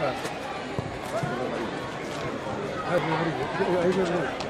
はい。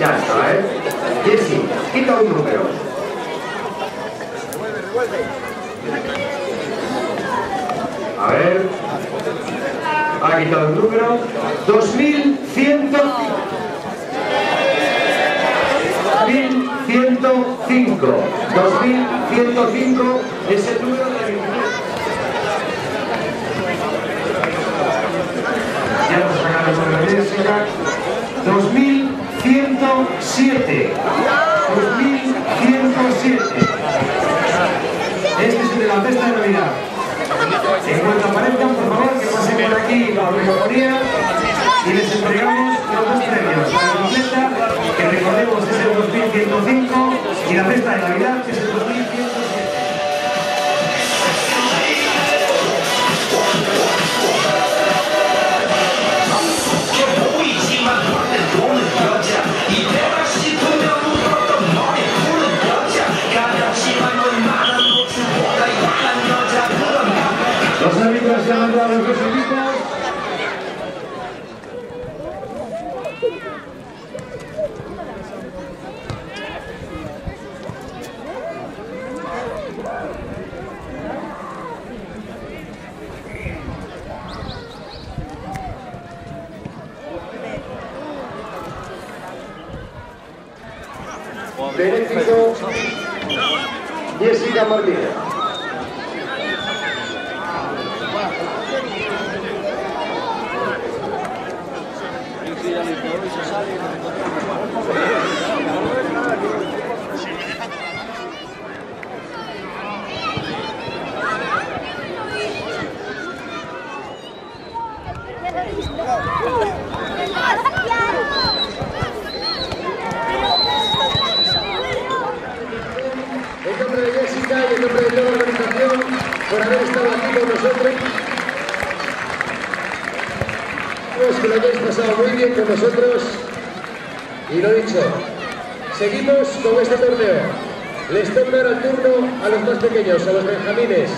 Ya está, ¿eh? Jessy, quita un número. A ver. Ha quitado el número. 2100. 2105. 2105 es el número de la 25. Ya nos Jessica. 2107. 2107. Este es el de la fiesta de Navidad. En cuanto aparezcan, por favor, que pasen por aquí la regidoría y les entregamos los dos premios. La bicicleta, que recordemos es el 2105, y la fiesta de Navidad, que es el Los árbitros ya han dado los dos equipos. Benéfico Jessica Martínez. En nombre de Jessica y en nombre de toda la organización, por haber estado aquí con nosotros. Lo hayáis pasado muy bien con nosotros. Y lo dicho, seguimos con este torneo. Les toca el turno a los más pequeños, a los benjamines.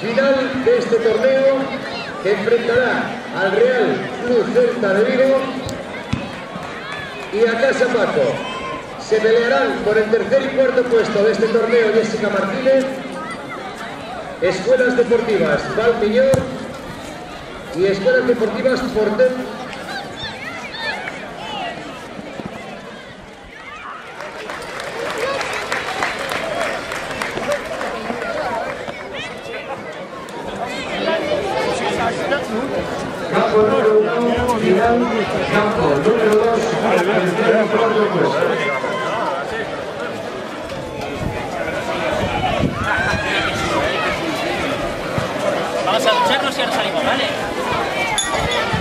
Final de este torneo que enfrentará al Real Club Celta de Vigo y a Casa Paco. Se pelearán por el tercer y cuarto puesto de este torneo Jessica Martínez, Escuelas Deportivas Valmiñor y Escuelas Deportivas Portet. Campo número uno, final, campo número meternos y ahora salimos, ¿vale?